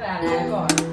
来来แ